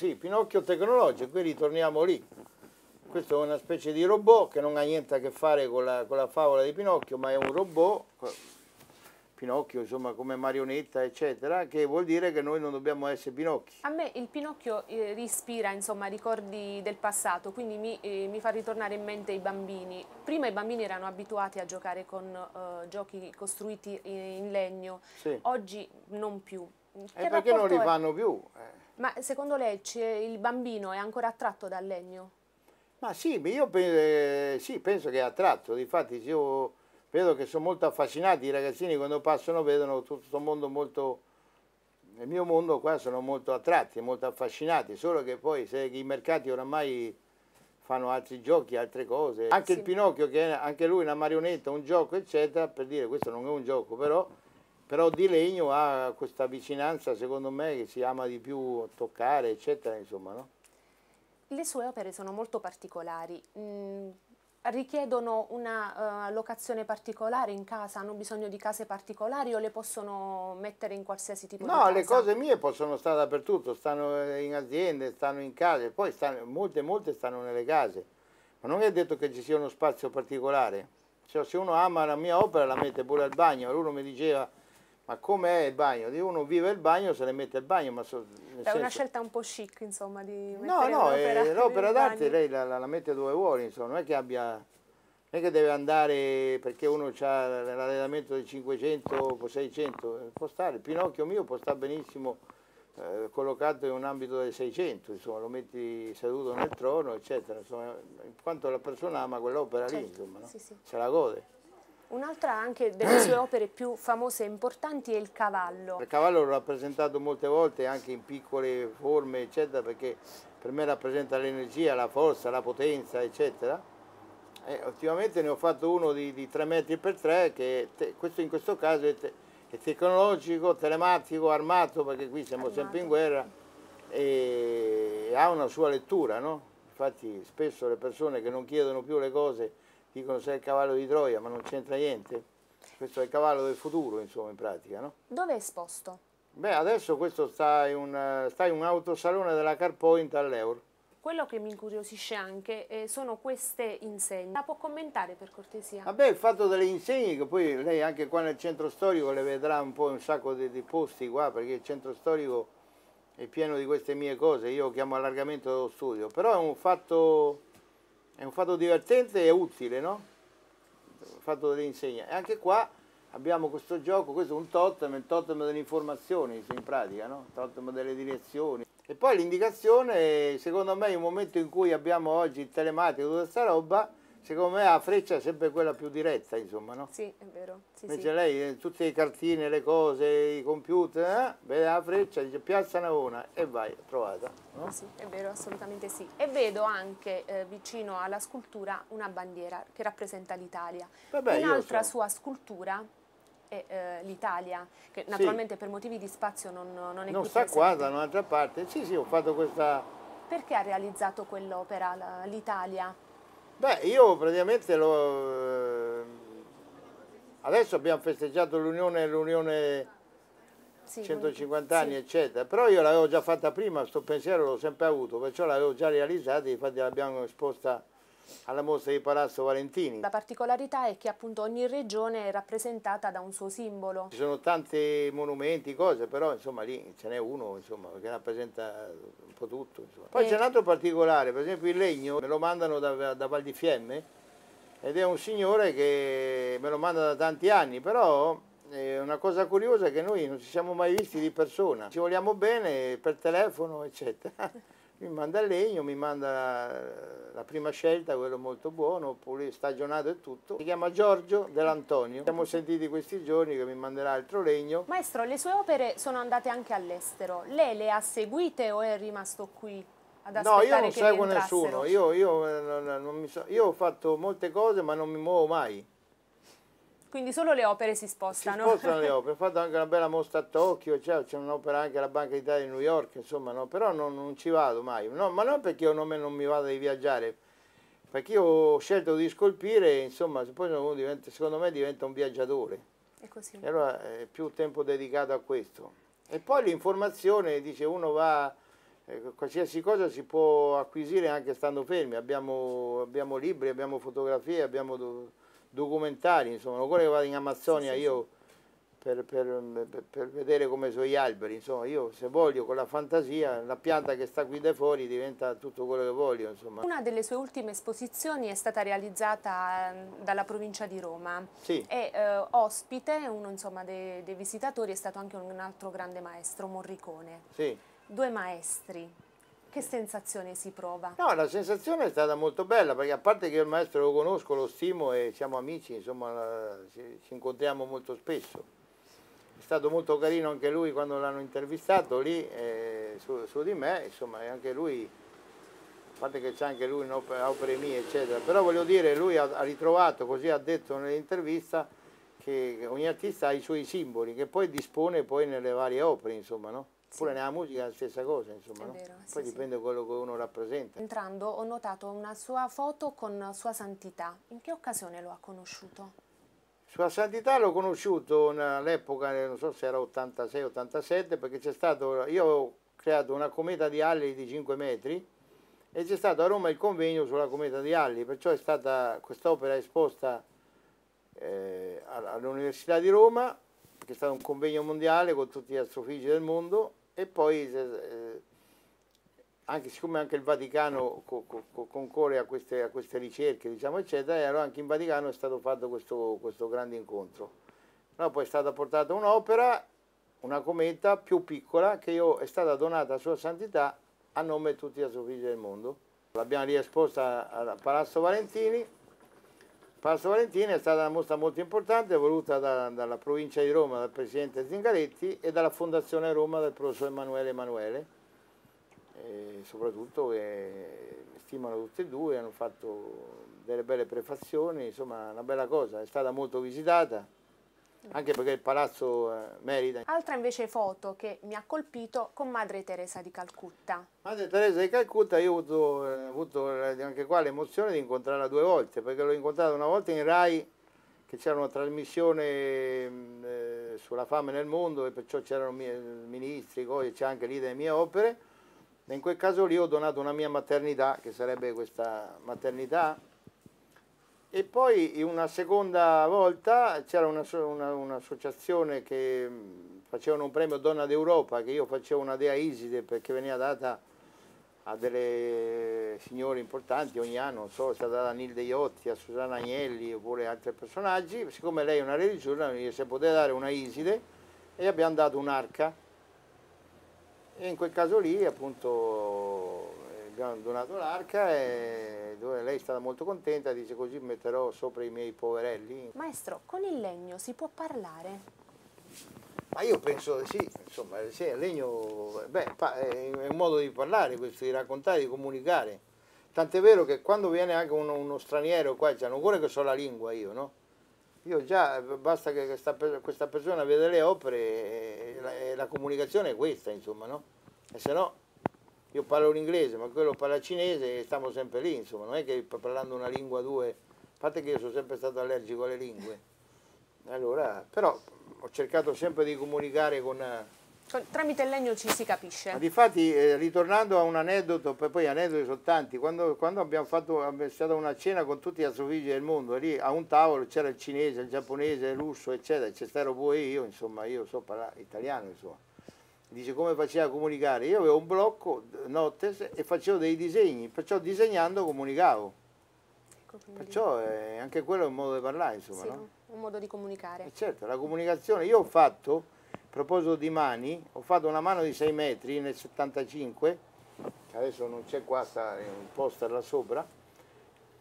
sì, Pinocchio tecnologico, qui ritorniamo lì. Questo è una specie di robot che non ha niente a che fare con la, con la favola di Pinocchio, ma è un robot, Pinocchio insomma come marionetta eccetera, che vuol dire che noi non dobbiamo essere Pinocchi. A me il Pinocchio eh, ispira insomma ricordi del passato, quindi mi, eh, mi, fa ritornare in mente i bambini. Prima i bambini erano abituati a giocare con eh, giochi costruiti in legno, sì. oggi non più. E perché non li fanno più? Eh. Ma secondo lei il bambino è ancora attratto dal legno? Ma sì, io penso, sì, penso che è attratto, difatti io vedo che sono molto affascinati i ragazzini quando passano, vedono tutto questo mondo molto, nel mio mondo qua sono molto attratti, molto affascinati, solo che poi se i mercati oramai fanno altri giochi, altre cose, anche sì. il Pinocchio che è anche lui una marionetta, un gioco eccetera, per dire questo non è un gioco però, però di legno ha questa vicinanza secondo me che si ama di più toccare eccetera insomma no? Le sue opere sono molto particolari, mm, richiedono una uh, locazione particolare in casa, hanno bisogno di case particolari o le possono mettere in qualsiasi tipo no, di casa? No, le cose mie possono stare dappertutto, stanno in aziende, stanno in case, poi stanno, molte, molte stanno nelle case, ma non è detto che ci sia uno spazio particolare. Cioè, se uno ama la mia opera la mette pure al bagno, uno mi diceva ma com'è il bagno? Di uno vive il bagno, se ne mette il bagno. Ma so, è senso... una scelta un po' chic, insomma, di No, no, eh, l'opera d'arte lei la, la, la, mette dove vuole, insomma, non è che abbia... Non è che deve andare perché uno ha l'allenamento del 500 o 600, può stare, il Pinocchio mio può stare benissimo eh, collocato in un ambito del 600, insomma, lo metti seduto nel trono, eccetera, insomma, in quanto la persona ama quell'opera certo. lì, insomma, no? sì, sì. se la gode. Un'altra anche delle sue opere più famose e importanti è il cavallo. Il cavallo l'ho rappresentato molte volte anche in piccole forme, eccetera, perché per me rappresenta l'energia, la forza, la potenza, eccetera. E ultimamente ne ho fatto uno di, di 3 metri per 3, che te, questo in questo caso è, te, è, tecnologico, telematico, armato, perché qui siamo armato. sempre in guerra, e ha una sua lettura, no? Infatti spesso le persone che non chiedono più le cose dicono sei il cavallo di Troia, ma non c'entra niente. Questo è il cavallo del futuro, insomma, in pratica, no? Dove è esposto? Beh, adesso questo sta in un, sta in un autosalone della Carpoint all'Euro. Quello che mi incuriosisce anche eh, sono queste insegne. La può commentare per cortesia? Vabbè, il fatto delle insegne, che poi lei anche qua nel centro storico le vedrà un po' un sacco di, di posti qua, perché il centro storico è pieno di queste mie cose, io chiamo allargamento dello studio, però è un fatto è un fatto divertente e utile, no? Il fatto delle insegne. E anche qua abbiamo questo gioco, questo è un totem, il totem delle informazioni in pratica, no? Il totem delle direzioni. E poi l'indicazione, secondo me, nel momento in cui abbiamo oggi il telematico e tutta questa roba, secondo me la freccia è sempre quella più diretta, insomma, no? Sì, è vero. Sì, Invece sì. lei, eh, tutte le cartine, le cose, i computer, eh, vede la freccia, dice piazza una e vai, trovata. No? Sì, è vero, assolutamente sì. E vedo anche eh, vicino alla scultura una bandiera che rappresenta l'Italia. Un'altra sua scultura è eh, l'Italia, che naturalmente sì. per motivi di spazio non, non è Non sta qua da un'altra parte, sì sì, ho fatto questa... Perché ha realizzato quell'opera, l'Italia? Beh, io praticamente lo... Eh, adesso abbiamo festeggiato l'unione, l'unione sì, 150 anni, sì. eccetera, però io l'avevo già fatta prima, questo pensiero l'ho sempre avuto, perciò l'avevo già realizzata, infatti l'abbiamo esposta alla mostra di Palazzo Valentini. La particolarità è che appunto ogni regione è rappresentata da un suo simbolo. Ci sono tanti monumenti, cose, però insomma lì ce n'è uno insomma, che rappresenta un po' tutto. Insomma. Poi e... c'è un altro particolare, per esempio il legno me lo mandano da, da Val di Fiemme ed è un signore che me lo manda da tanti anni, però è una cosa curiosa è che noi non ci siamo mai visti di persona, ci vogliamo bene per telefono eccetera. mi manda il legno, mi manda la prima scelta, quello molto buono, pulito, stagionato e tutto. Si chiama Giorgio Dell'Antonio. Siamo sentiti questi giorni che mi manderà altro legno. Maestro, le sue opere sono andate anche all'estero. Lei le ha seguite o è rimasto qui? Ad no, io non seguo nessuno, io, io, eh, so, io ho fatto molte cose ma non mi muovo mai. Quindi solo le opere si spostano? Si spostano le opere, ho fatto anche una bella mostra a Tokyo, cioè, c'è un'opera anche alla Banca d'Italia di New York, insomma, no? però non, non, ci vado mai, no, ma non perché io non, non, mi vado di viaggiare, perché io ho scelto di scolpire, insomma, poi diventa, secondo me diventa un viaggiatore. È così. E allora è più tempo dedicato a questo. E poi l'informazione, dice uno va, eh, qualsiasi cosa si può acquisire anche stando fermi, abbiamo, abbiamo libri, abbiamo fotografie, abbiamo documentari, insomma, non che vado in Amazzonia sì, sì, io per, per, per, vedere come sono gli alberi, insomma, io se voglio con la fantasia, la pianta che sta qui da fuori diventa tutto quello che voglio, insomma. Una delle sue ultime esposizioni è stata realizzata ehm, dalla provincia di Roma sì. e eh, ospite, uno insomma, dei, dei, visitatori è stato anche un altro grande maestro, Morricone. Sì. Due maestri. Che sensazione si prova? No, la sensazione è stata molto bella perché a parte che il maestro lo conosco, lo stimo e siamo amici, insomma ci, ci incontriamo molto spesso è stato molto carino anche lui quando l'hanno intervistato lì eh, su, su, di me, insomma, e anche lui, a parte che c'è anche lui in opere, opere, mie, eccetera, però voglio dire, lui ha, ha ritrovato, così ha detto nell'intervista, che ogni artista ha i suoi simboli, che poi dispone poi nelle varie opere, insomma, no? Pure nella musica è la stessa cosa, insomma, no? vero, Poi sì, dipende da sì. quello che uno rappresenta. Entrando ho notato una sua foto con Sua Santità. In che occasione lo ha conosciuto? Sulla Santità l'ho conosciuto all'epoca, non so se era 86-87, perché c'è stato, io ho creato una cometa di Alli di 5 metri e c'è stato a Roma il convegno sulla cometa di Alli, perciò è stata quest'opera esposta eh, all'Università di Roma, che è stato un convegno mondiale con tutti gli astrofigi del mondo e poi eh, anche, siccome anche il Vaticano co co concorre a queste, a queste, ricerche, diciamo, eccetera, e allora anche in Vaticano è stato fatto questo, questo grande incontro. No, poi è stata portata un'opera, una cometa più piccola, che io, è stata donata a Sua Santità a nome di tutti gli astrofigi del mondo. L'abbiamo riesposta al Palazzo Valentini. Palazzo Valentini è stata una mostra molto importante, voluta da, dalla provincia di Roma, dal presidente Zingaretti e dalla Fondazione Roma del professor Emanuele Emanuele. E soprattutto eh, stimano tutti e due, hanno fatto delle belle prefazioni, insomma una bella cosa, è stata molto visitata, anche perché il palazzo eh, merita. Altra invece foto che mi ha colpito con Madre Teresa di Calcutta. Madre Teresa di Calcutta io ho avuto, eh, avuto eh, anche qua l'emozione di incontrarla due volte, perché l'ho incontrata una volta in Rai, che c'era una trasmissione mm, eh, sulla fame nel mondo e perciò c'erano ministri, c'è anche lì delle mie opere, in quel caso lì ho donato una mia maternità, che sarebbe questa maternità, e poi una seconda volta c'era un'associazione una, che facevano un premio Donna d'Europa, che io facevo una Dea Iside perché veniva data a delle signore importanti ogni anno, non so, è stata data a Nilde Iotti, a Susanna Agnelli oppure altri personaggi, siccome lei è una religiosa mi se poteva dare una Iside? E abbiamo dato un'arca. E in quel caso lì appunto abbiamo donato l'arca e dove lei è stata molto contenta, dice così metterò sopra i miei poverelli. Maestro, con il legno si può parlare? Ma io penso sì, insomma, sì, il legno beh, è un modo di parlare questo, di raccontare, di comunicare. Tant'è vero che quando viene anche uno, uno straniero qua, cioè, non vuole che so la lingua io, no? Io già, basta che questa, questa persona vede le opere e la, e la, comunicazione è questa, insomma, no? E se no, io parlo l'inglese, ma quello parla cinese e stiamo sempre lì, insomma, non è che parlando una lingua due, a parte che io sono sempre stato allergico alle lingue. Allora, però ho cercato sempre di comunicare con Tramite il legno ci si capisce. Ma difatti, eh, ritornando a un aneddoto, poi aneddoti sono tanti, quando, quando abbiamo fatto, è stata una cena con tutti gli astrofigi del mondo, lì a un tavolo c'era il cinese, il giapponese, il russo, eccetera, stato poi io, insomma, io so parlare italiano, insomma. Dice come faceva a comunicare? Io avevo un blocco, notes, e facevo dei disegni, perciò disegnando comunicavo. Ecco, perciò eh, anche quello è un modo di parlare, insomma, sì, no? un modo di comunicare. E certo, la comunicazione, io ho fatto a proposito di mani, ho fatto una mano di 6 metri nel 75, che adesso non c'è qua, sta un poster là sopra,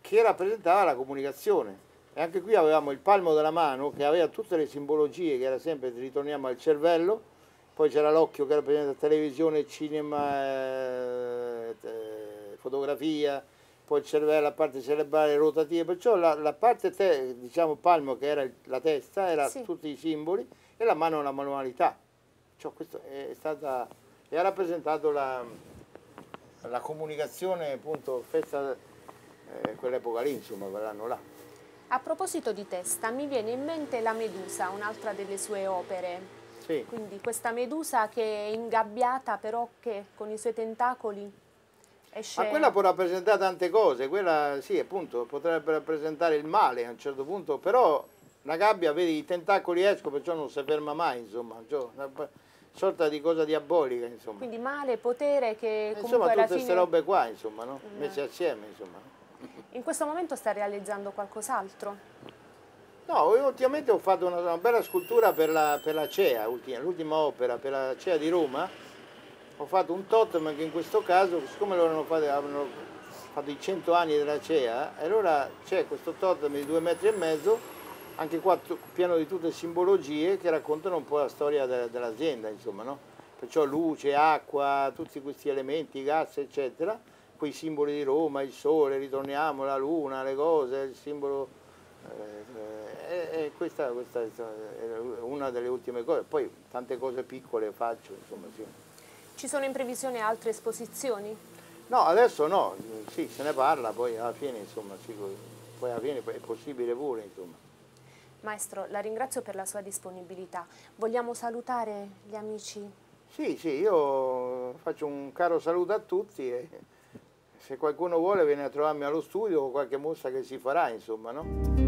che rappresentava la comunicazione. E anche qui avevamo il palmo della mano che aveva tutte le simbologie, che era sempre, ritorniamo al cervello, poi c'era l'occhio che rappresenta televisione, cinema, eh, fotografia, poi cervello, la parte cerebrale rotativa, perciò la, la parte, te, diciamo, palmo che era la testa, era sì. tutti i simboli, e la mano è una manualità. Cioè, questo è stata, e ha rappresentato la, la comunicazione, appunto, festa, eh, quell'epoca lì, insomma, quell'anno là. A proposito di testa, mi viene in mente La Medusa, un'altra delle sue opere. Sì. Quindi questa medusa che è ingabbiata però che con i suoi tentacoli esce... Ma quella può rappresentare tante cose, quella sì appunto potrebbe rappresentare il male a un certo punto, però la gabbia, vedi, i tentacoli escono, perciò non si ferma mai, insomma, cioè, una sorta di cosa diabolica, insomma. Quindi male, potere che comunque insomma, tutte queste fine... robe qua, insomma, no? Mm. Messe assieme, insomma. In questo momento sta realizzando qualcos'altro? No, ultimamente ho fatto una, una bella scultura per la, per la CEA, ultima- l'ultima opera per la CEA di Roma. Ho fatto un totem che in questo caso, siccome loro hanno fatto, hanno fatto i 100 anni della CEA, allora c'è questo totem di due metri e mezzo, anche qua pieno di tutte simbologie che raccontano un po' la storia de- dell'azienda, insomma, no? Perciò luce, acqua, tutti questi elementi, gas, eccetera, quei simboli di Roma, il sole, ritorniamo, la luna, le cose, il simbolo e questa, questa è una delle ultime cose, poi tante cose piccole faccio, insomma sì. Ci sono in previsione altre esposizioni? No, adesso no, sì, se ne parla, poi alla fine insomma, sì, poi alla fine è possibile pure, insomma. Maestro, la ringrazio per la sua disponibilità. Vogliamo salutare gli amici? Sì, sì, io faccio un caro saluto a tutti e se qualcuno vuole viene a trovarmi allo studio o qualche mostra che si farà, insomma, no?